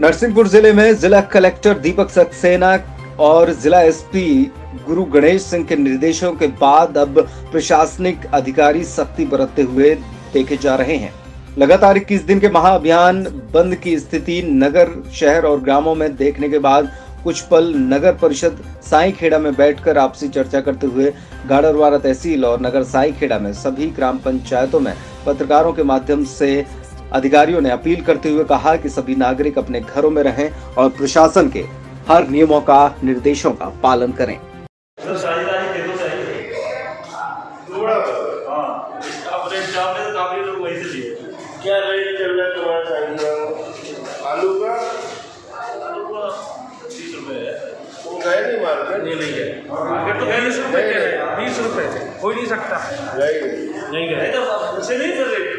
नरसिंहपुर ज़िले में जिला कलेक्टर दीपक सक्सेना और जिला एसपी गुरु गणेश सिंह के निर्देशों के बाद अब प्रशासनिक अधिकारी सख्ती बरतते हुए देखे जा रहे हैं। लगातार 21 दिन के महाअभियान बंद की स्थिति नगर, शहर और ग्रामों में देखने के बाद कुछ पल नगर परिषद साई खेड़ा में बैठकर आपसी चर्चा करते हुए गाड़रवारा तहसील और नगर साई खेड़ा में सभी ग्राम पंचायतों में पत्रकारों के माध्यम से अधिकारियों ने अपील करते हुए कहा कि सभी नागरिक अपने घरों में रहें और प्रशासन के हर नियमों का निर्देशों का पालन करें। हाँ तो काफ़ी लोग वहीं से लिए। क्या रेट चल रहा है तुम्हारे साइड आलू का? तीस रुपए है। तुम गए नहीं मार्केट नहीं नहीं गए। मार्केट तो बीस रुपए के है। बीस रुपए से हो ही नहीं सकता। गए। नहीं नहीं गए तो उसे नहीं कर रहे।